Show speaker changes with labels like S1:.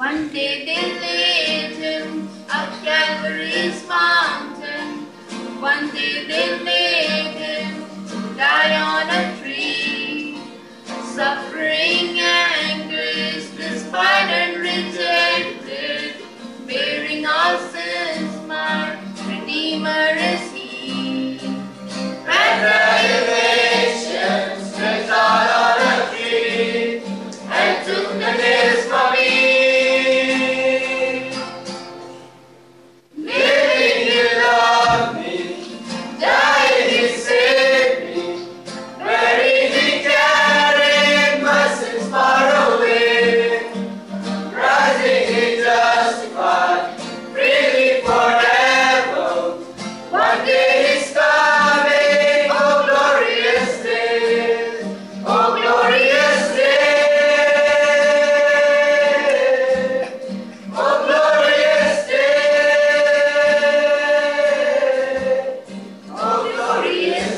S1: One day they'll lay him up Calvary's Hallelujah.